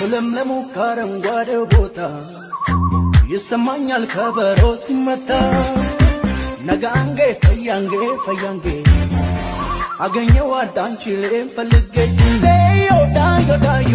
በለምለሙ ከአረንጓዴው ቦታ ይሰማኛል ከበሮ ሲመታ። ነገ አንጌ ፈያንጌ ፈያንጌ አገኘው አዳንችሌም ፈልጌ። ዮ ዳዮ ዳዮ